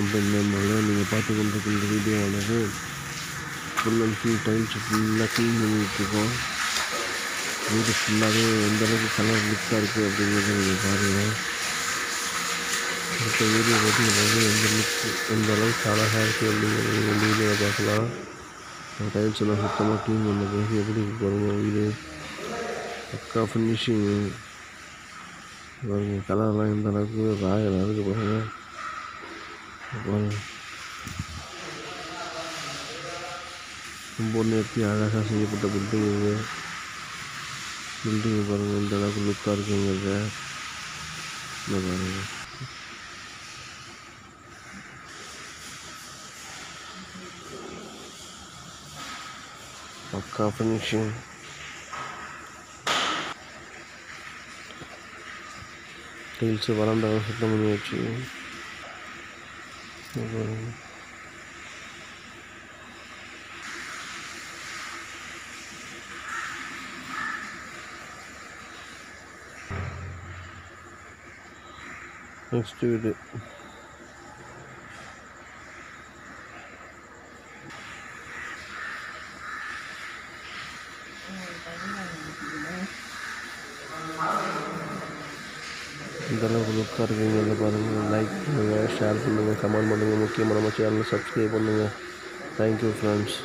Company நம்மள நீங்கள் பார்த்து கொண்டிருக்க இந்த வீடியோவானது ஃபுல் அண்ட் ஃபுல் டைல்ஸ் ஃபுல்லாக க்ளீன் பண்ணிகிட்ருக்கோம் வீடு ஃபுல்லாகவே எந்த அளவுக்கு கலர் லுக்காக இருக்குது அப்படிங்கிறத நீங்கள் பாருங்கள் அடுத்த வீடியோ பார்த்தீங்கன்னா எந்த லுக் எந்த அளவுக்கு அழகாக இருக்குது அப்படிங்கிறத நீங்கள் வீடியோவை பார்க்கலாம். அந்த டைல்ஸ் எல்லாம் சுத்தமாக க்ளீன் பண்ண பிறகு எப்படி பாருங்க வீடு பக்கா ஃபினிஷிங் பாருங்கள் கலர்லாம் எந்த அளவுக்கு ராயலாக இருக்குது பாருங்கள் संपूर्ण व्यक्ति आकाशा से बिल्डिंग बिल्डिंग ऊपर में पक्का फिनिशिंग टील से बरामदा सुतम Let's do it. Oh, இதெல்லாம் லுக்காக இருக்குங்கிறத பாருங்கள் லைக் பண்ணுங்கள் ஷேர் பண்ணுங்கள் கமெண்ட் பண்ணுங்கள் முக்கியமாக நம்ம சேனலை சப்ஸ்கிரைப் பண்ணுங்கள் தேங்க்யூ ஃப்ரெண்ட்ஸ்